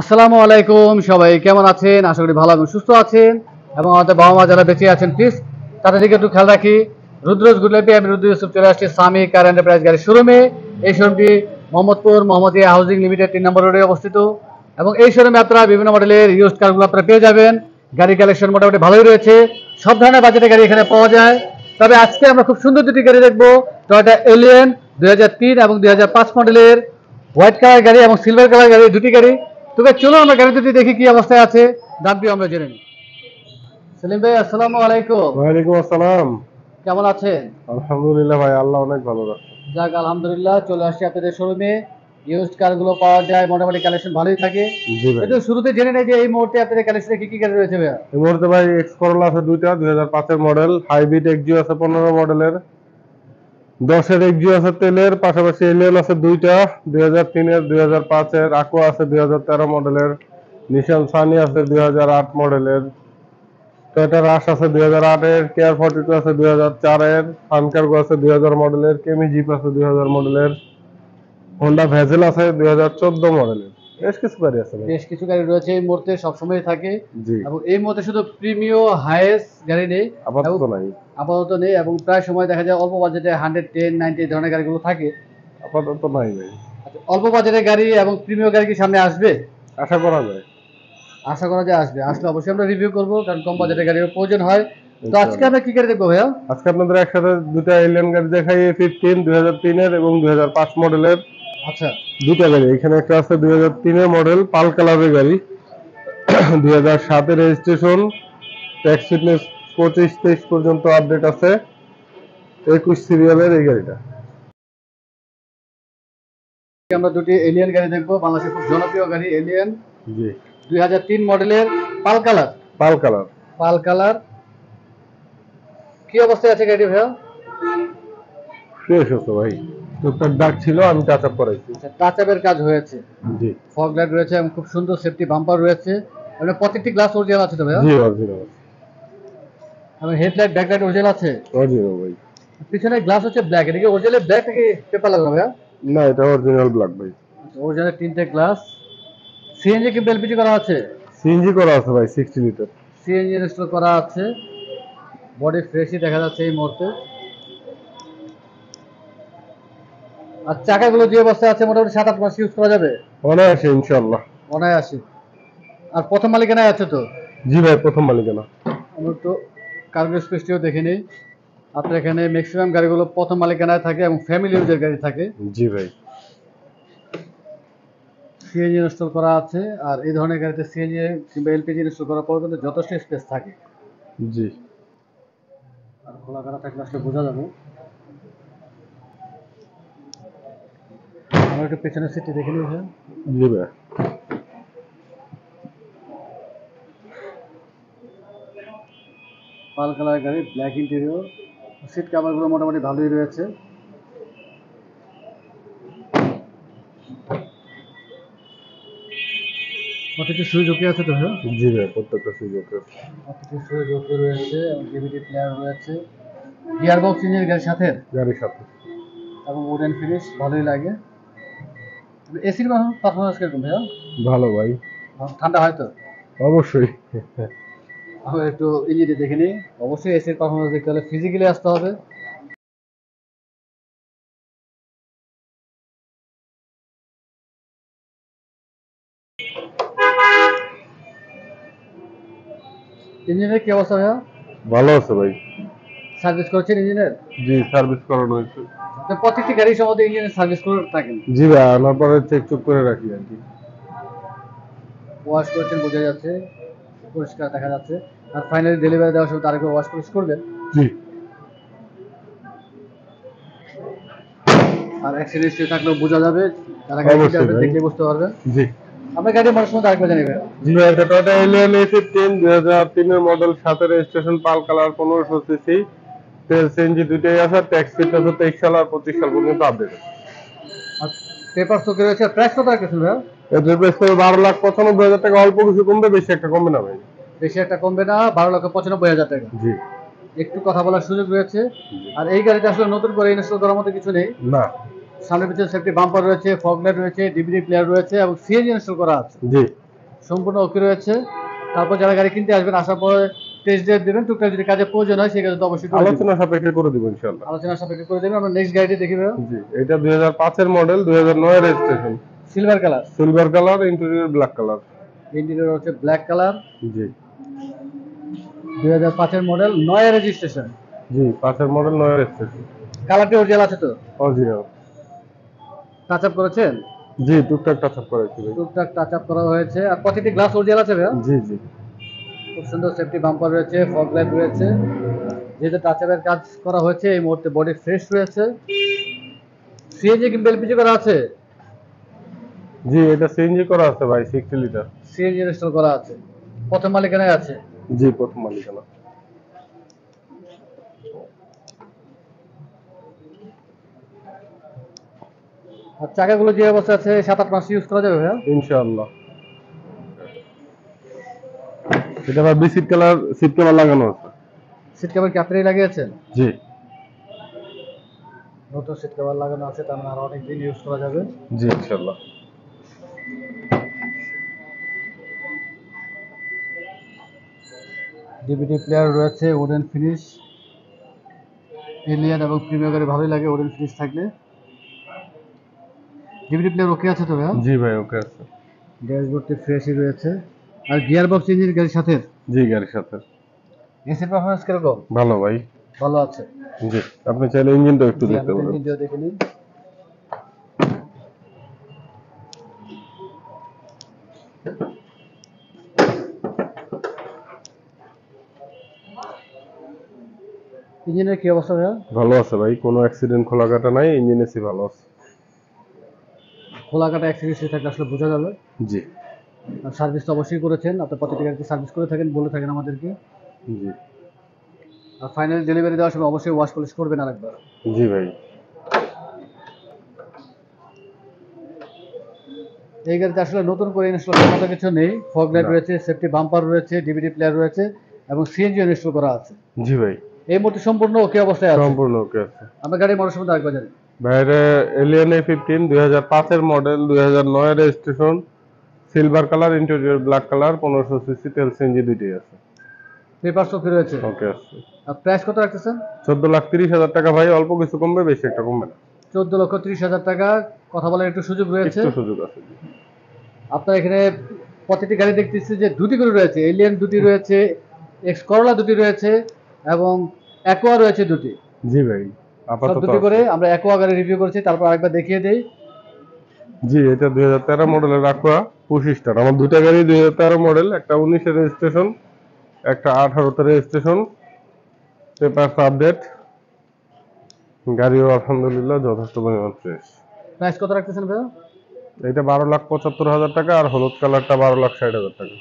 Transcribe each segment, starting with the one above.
আসসালামু আলাইকুম, সবাই কেমন আছেন? আশা করি ভালো এবং সুস্থ আছেন এবং আমাদের বাবা মা যারা বেঁচে আছেন প্লিজ তাদের দিকে একটু খেয়াল রাখি। রুদ্রজ গুডলাপি আমি রুদ্র ইউসুফ চলে আসছি সামি কার এন্টারপ্রাইজ গাড়ির শোরুমে এই শোরুমটি মোহাম্মদপুর মোহাম্মদিয়া হাউজিং লিমিটেড তিন নম্বর রোডে অবস্থিত। এবং এই শোরুমে আপনারা বিভিন্ন মডেলের ইউজ কারগুলো আপনারা পেয়ে যাবেন। গাড়ি কালেকশন মোটামুটি ভালোই রয়েছে। সব ধরনের বাজেটের গাড়ি এখানে পাওয়া যায়। তবে আজকে আমরা খুব সুন্দর দুটি গাড়ি দেখব। টয়টা এলিয়েন দুই হাজার তিন এবং দুই হাজার পাঁচ মডেলের হোয়াইট কালার গাড়ি এবং সিলভার কালার গাড়ি, দুটি গাড়ি। তবে চলো আমরা গাড়ি দুটি দেখি কি অবস্থায় আছে দামটি আমরা জেনে নিই। সেলিম ভাই আসসালামু আলাইকুম। ওয়ালাইকুম আসসালাম। কেমন আছেন? আলহামদুলিল্লাহ ভাই আল্লাহ অনেক ভালো রাখছে যাক আলহামদুলিল্লাহ চলে আসছি আপনাদের শোরুমে। ইউজড কারগুলো পাওয়া যায় মোটামুটি কালেকশন ভালোই থাকে। একটু শুরুতে জেনে নেই যে এই মুহূর্তে আপনাদের কালেকশনে কি কি গাড়ি রয়েছে ভাই এই মুহূর্তে ভাই এক্স করোলা আছে দুইটা দুই হাজার পাঁচের মডেল হাইব্রিড এক্সিও আছে পনেরো মডেলের দশের এক এক্সিও আছে তেলের, পাশাপাশি এলিয়ন আছে দুইটা, দুই হাজার তিনের, দুই হাজার পাঁচের আছে দুই হাজার তেরো মডেলের, নিশান সানি আছে দুই হাজার আট মডেলের, টয়টা রাশ আছে দুই হাজার আটের, কেয়ার ফর্টি টু আছে দুই হাজার চারের আছে দুই হাজার মডেলের, কেমি জিপ আছে দুই হাজার মডেলের, হোন্ডা ভেজেল আছে দুই হাজার চোদ্দ মডেলের। বেশ কিছু গাড়ি আছে বেশ কিছু গাড়ি রয়েছে এই মুহূর্তে সবসময় থাকে। এবং এই মুহূর্তে শুধু প্রিমিয় হাইয়েস্ট গাড়ি নেই আপাতত নাই। আপাতত নেই এবং প্রায় সময় দেখা যায় অল্প বাজেটে হান্ড্রেড টেন নাইনটি এই ধরনের গাড়িগুলো থাকে। আপাতত নাই ভাই। আচ্ছা, অল্প বাজেটের গাড়ি এবং প্রিমিয় গাড়ি কি সামনে আসবে? আশা করা যায়। আশা করা যায় আসবে। আসলে অবশ্যই আমরা রিভিউ করব কারণ কম বাজেটের গাড়ির প্রয়োজন হয়। তো আজকে আমরা কি গাড়ি দেখব ভাইয়া? আজকে আপনাদের একসাথে দুটা এলিয়ন গাড়ি দেখাই ফিফটিন দুই হাজার তিনের এবং দুই হাজার পাঁচ মডেলের আচ্ছা। দুটা গাড়ি। এখানে একটা আছে দুই হাজার তিনের মডেল পাল কালারের গাড়ি। দুই হাজার সাতের রেজিস্ট্রেশন ট্যাক্স ফিটনেস পঁচিশ তেইশ পর্যন্ত আপডেট আছে। একুশ সিরিয়ালের এই গাড়িটা। আমরা দুটি এলিয়ান গাড়ি দেখব বাংলাদেশের খুব জনপ্রিয় গাড়ি এলিয়ান জি। দুই হাজার তিন মডেলের pearl colour. Pearl colour. Pearl colour. কি অবস্থায় আছে গাড়ি ভাইয়া? ফ্রেশ হতো ভাই। টুকটাক ডাক ছিল আমি টাচ আপ করাইছি। আচ্ছা কাজ হয়েছে। জি। ফগ লাইট রয়েছে এবং খুব সুন্দর সেফটি বাম্পার রয়েছে। এবং প্রত্যেকটি গ্লাস অরিজিনাল আছে তো ভাইয়া? জি অরিজিনাল এবং হেডলাইট ব্যাকলাইট অরিজিনাল আছে? অরিজিনাল ভাই। পিছনে গ্লাস হচ্ছে ব্ল্যাক এটা কি অরিজিনাল ব্ল্যাক নাকি পেপার লাগানো ভাইয়া? না এটা অরিজিনাল ব্ল্যাক ভাই। অরিজিনাল তিনটে গ্লাস সিএনজি কি এলপিজি করা আছে? সিএনজি করা আছে ভাই সিক্সটি লিটার সিএনজি ইনস্টল করা আছে। বডি ফ্রেশই দেখা যাচ্ছে এই মুহূর্তে। আর চাকাগুলো যে অবস্থায় আছে মোটামুটি সাত আট মাস ইউজ করা যাবে? অনায়াসে ইনশাল্লাহ অনায়াসে। আর প্রথম মালিকানায় আছে তো? জি ভাই প্রথম মালিকানা। আমরা একটু কার্গো স্পেসটিও দেখে নিই। আপনার এখানে ম্যাক্সিমাম গাড়িগুলো প্রথম মালিকানায় থাকে এবং ফ্যামিলি ইউজের গাড়ি থাকে। জি ভাই। সিএনজি ইনস্টল করা আছে আর এই ধরনের গাড়িতে সিএনজি কিংবা এলপিজি ইনস্টল করার পর কিন্তু যথেষ্ট স্পেস থাকে। জি। আর খোলা করা থাকলে আসলে বোঝা যাবে। আমরা একটু পেছনের সিটটি দেখে নিই ভাইয়া। জি ভাই পাল কালার গাড়ি ব্ল্যাক ইন্টেরিয়র সিট কাভারগুলো মোটামুটি ভালোই রয়েছে। প্রত্যেকটি সুইচ ওকে আছে তো জি ভাই প্রত্যেকটা সুযোগ প্রত্যেকটি সুইচ ওকে রয়েছে এবং ডিভিডি প্লেয়ার রয়েছে। গিয়ার বক্স ইঞ্জিনের গাড়ির সাথে? গাড়ির সাথে। এবং উডেন ফিনিশ ভালোই লাগে। এসির পারফরমেন্স কীরকম ভাইয়া? ভালো ভাই। ঠান্ডা হয় তো? অবশ্যই। আমরা একটু ইঞ্জিনে দেখে নিই। অবশ্যই এসির পারফরমেন্স দেখতে হলে ফিজিক্যালি আসতে হবে। ইঞ্জিনের কি অবস্থা ভাইয়া? ভালো আছে ভাই। সার্ভিস করছেন ইঞ্জিনের? জি সার্ভিস করানো হয়েছে। প্রত্যেকটি সম্বন্ধে ইঞ্জিনের সার্ভিস করে থাকেন। জি ভাই আনার পরে চেক চুক করে রাখি আর কি। ওয়াশ করেছেন বোঝা যাচ্ছে পরিষ্কার দেখা যাচ্ছে। আর ফাইনালি ডেলিভারি দেওয়ার সময় ওয়াশ করবেন। জি। আর অ্যাক্সিডেন্ট হিস্ট্রি থাকলেও বোঝা যাবে ভাই। দেখলে বুঝতে পারবেন। জি। আপনার গাড়ির মানুষ মধ্যে আরেকবার জানিবে জি ভাই এটা টয়টা এলিয়ন এ ফিফটিন দুই হাজার তিনের মডেল সাথে রেজিস্ট্রেশন পাল কালার পনেরোশো সিসি তেল সিএনজি দুইটাই আছে ট্যাক্স ফিটনেস হচ্ছে তেইশ সাল আর পঁচিশ সাল পর্যন্ত আপডেট পেপার তো রয়েছে প্রাইস কত ভাইয়া এদের প্রাইস পড়বে বারো লাখ পঁচানব্বই হাজার টাকা অল্প কিছু কমবে বেশি একটা কমবে না ভাই। বেশি একটা কমবে না বারো লক্ষ পঁচানব্বই হাজার টাকা। জি। একটু কথা বলার সুযোগ রয়েছে। আর এই গাড়িতে আসলে নতুন করে ইনস্টল করার মতো কিছু নেই। না। সামনে পিছনে সেফটি বাম্পার রয়েছে ফগ লাইট রয়েছে ডিভিডি প্লেয়ার রয়েছে এবং সিএনজি ইনস্টল করা আছে। জি। সম্পূর্ণ ওকে রয়েছে। তারপর যারা গাড়ি কিনতে আসবেন আসার পরে টেস্ট ড্রাইভ দেবেন টুকটাক যদি কাজে প্রয়োজন হয় সেক্ষেত্রে তো অবশ্যই আলোচনা সাপেক্ষে করে দিব ইনশাল্লাহ আলোচনা সাপেক্ষে করে দেবেন আমরা নেক্সট গাড়িটি দেখি জি এটা দুই হাজার পাঁচের মডেল দুই হাজার নয় registration silver colour silver colour interior black colour interior হচ্ছে ব্ল্যাক কালার জি। দুই হাজার পাঁচের মডেল নয় রেজিস্ট্রেশন জি পাঁচের মডেল নয় রেজিস্ট্রেশন কালারটি অরিজিনাল আছে তো? অরিজিনাল টাচ আপ করেছেন? জি টুকটাক টাচ আপ করেছি ভাই। টুকটাক টাচ আপ করা হয়েছে। আর প্রতিটি গ্লাস অরিজিনাল আছে ভাইয়া? জি জি। খুব সুন্দর সেফটি বাম্পার রয়েছে ফগ লাইট রয়েছে। যেহেতু টাচ কাজ করা হয়েছে এই মুহূর্তে বডি ফ্রেশ রয়েছে। সিএনজি কি এলপিজি করা আছে? জি এটা সিএনজি করা আছে ভাই সিক্সটি লিটার সিএনজি ইনস্টল করা আছে। প্রথম মালিকানায় আছে? জি প্রথম মালিকানা। আর চাকাগুলো যে অবস্থা আছে সাত আট মাস ইউজ করা যাবে ভাইয়া? ইনশাআল্লাহ। এটা আবার বিসিট কালার সিট কালার লাগানো আছে। সিট কভার কি আপনারাই লাগিয়েছেন? জি। নতুন সিট কভার লাগানো আছে তার মানে আরও অনেক দিন ইউজ করা যাবে। জি। ইনশাআল্লাহ ডিভিডি প্লেয়ার রয়েছে উডেন ফিনিশ এলিয়ান এবং প্রিমিয়ার গাড়ি ভালোই লাগে উডেন ফিনিশ থাকলে। ডিভিডি প্লেয়ার ওকে আছে তো ভাইয়া? জি ভাই ওকে আছে। ড্যাশবোর্ডটি ফ্রেশই রয়েছে। আর গিয়ার বক্স ইঞ্জিন গাড়ির সাথে? জি গাড়ির সাথে। এসির পারফরমেন্স কীরকম? ভালো ভাই। ভালো আছে? জি আপনি চাইলে ইঞ্জিনটাও একটু দেখতে পারেন। ইঞ্জিনটিও দেখে নিই। ইঞ্জিনের কি অবস্থা ভাইয়া? ভালো আছে ভাই। কোনো অ্যাক্সিডেন্ট খোলা কাটা নাই ইঞ্জিন এসি ভালো আছে। খোলা কাটা অ্যাক্সিডেন্ট থাকলে আসলে বোঝা যাবে জি। সার্ভিস তো অবশ্যই করেছেন আপনার প্রতিটি গাড়িতে সার্ভিস করে থাকেন বলে থাকেন আমাদেরকে। জি। আর ফাইনাল ডেলিভারি দেওয়ার সময় অবশ্যই ওয়াশ পলিশ করবেন আরেকবার। জি ভাই। এই গাড়িতে আসলে নতুন করে ইনস্টল করার কিছু নেই। ফগ লাইট রয়েছে সেফটি বাম্পার রয়েছে ডিভিডি প্লেয়ার রয়েছে এবং সিএনজি ইনস্টল করা আছে। জি ভাই। এই মুহূর্তে সম্পূর্ণ ওকে অবস্থায় আছে? সম্পূর্ণ ওকে আছে। আমরা গাড়ির মডেল সম্বন্ধে আরেকবার জানি বাইরে এলিয়ান এ ফিফটিন দুই হাজার পাঁচের মডেল দুই হাজার নয় registration silver colour interior black colour পনেরোশো সিসি তেল সিএনজি দুইটাই আছে। পেপার ওকে রয়েছে ওকে আছে। আর প্রাইস কত রাখতেছেন? চোদ্দ লাখ তিরিশ হাজার টাকা ভাই অল্প কিছু কমবে বেশি একটা কমবে না। চোদ্দ লক্ষ ত্রিশ হাজার টাকা কথা বলার একটু সুযোগ রয়েছে। একটু সুযোগ আছে। আপনার এখানে প্রতিটি গাড়ি দেখতেছি যে দুটি করে রয়েছে এলিয়ান দুটি রয়েছে এক্স করলা দুটি রয়েছে এবং অ্যাকোয়া রয়েছে দুটি। জি ভাই আপাতত দুটি করে আমরা অ্যাকোয়া গাড়ি রিভিউ করেছি তারপর আরেকবার দেখিয়ে দেই। জি এটা দুই হাজার তেরো মডেলের রাখা পঁচিশটার আমার দুটা গাড়ি দুই হাজার তেরো মডেল একটা উনিশের রেজিস্ট্রেশন একটা আঠারোতে রেজিস্ট্রেশন পেপার আপডেট গাড়িও আলহামদুলিল্লাহ যথেষ্ট পরিমাণ ফ্রেশ প্রাইস কত রাখতেছেন ভাইয়া? এটা বারো লাখ পঁচাত্তর হাজার টাকা আর হলুদ কালারটা বারো লাখ ষাট হাজার টাকা।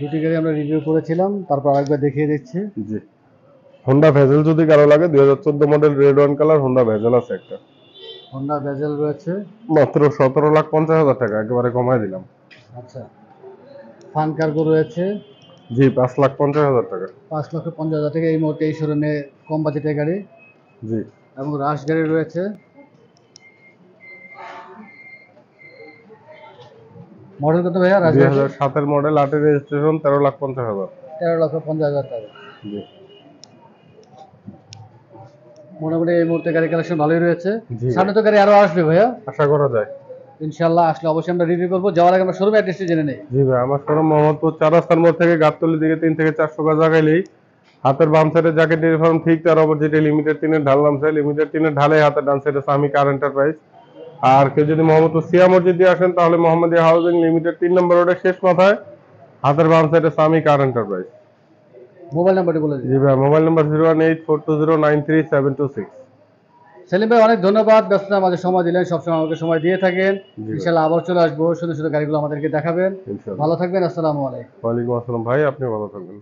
দুটি গাড়ি আমরা রিভিউ করেছিলাম তারপর আরেকবার দেখিয়ে দিচ্ছি। জি। হোন্ডা ভেজেল যদি কারও লাগে দুই হাজার চোদ্দ model red wine colour Honda Vezel আছে একটা। হন্ডা ভেজেল রয়েছে। মাত্র সতেরো লাখ পঞ্চাশ হাজার টাকা একেবারে কমায় দিলাম। আচ্ছা। ফান কার্গো রয়েছে। জি পাঁচ লাখ পঞ্চাশ হাজার টাকা। পাঁচ লক্ষ পঞ্চাশ হাজার টাকা এই মুহূর্তে এই শোরুমে কম বাজেটের গাড়ি। জি। এবং রাশ গাড়ি রয়েছে। মডেল কত ভাইয়া? রাশ দুই হাজার সাতের মডেল আটের রেজিস্ট্রেশন তেরো লাখ পঞ্চাশ হাজার। তেরো লক্ষ পঞ্চাশ হাজার টাকা। জি। মোটামুটি এই মুহূর্তে গাড়ি কালেকশন ভালোই রয়েছে। সামনে তো গাড়ি আরও আসবে ভাইয়া। আশা করা যায়। ইনশাল্লাহ আসলে অবশ্যই আমরা রিভিউ করব। যাওয়ার আগে আমরা শোরুম অ্যাড্রেসটি জেনে নেই। জি ভাই আমার শোরুম মোহাম্মদপুর চার রাস্তার মোড় থেকে গাবতলির দিকে তিন থেকে চারশো গজ আগাইলেই হাতের বাম সাইডে জ্যাকেট ইউনিফর্ম ঠিক তার অপোজিটে লিমিটেড তিনের ঢাল নামছে। লিমিটেড তিনের ঢালে হাতের ডান সাইডে সামি কার এন্টারপ্রাইজ আর কেউ যদি মোহাম্মদপুর সিয়া মসজিদ দিয়ে আসেন তাহলে মোহাম্মদিয়া হাউজিং লিমিটেড তিন নম্বর রোডের শেষ মাথায় হাতের বাম সাইডে সামি কার এন্টারপ্রাইজ মোবাইল নাম্বারটি বলে দিন। জি ভাই mobile number zero one eight four two zero nine three seven two six. Selim ভাই অনেক ধন্যবাদ। ব্যস্ততা আমাদের সময় দিলেন সবসময় আমাকে সময় দিয়ে থাকেন। ইনশাআল্লাহ আবার চলে আসব সুন্দর সুন্দর গাড়িগুলো আমাদেরকে দেখাবেন। ভালো থাকবেন আসসালামু আলাইকুম। ওয়ালাইকুম আসসালাম ভাই আপনি ভালো থাকবেন।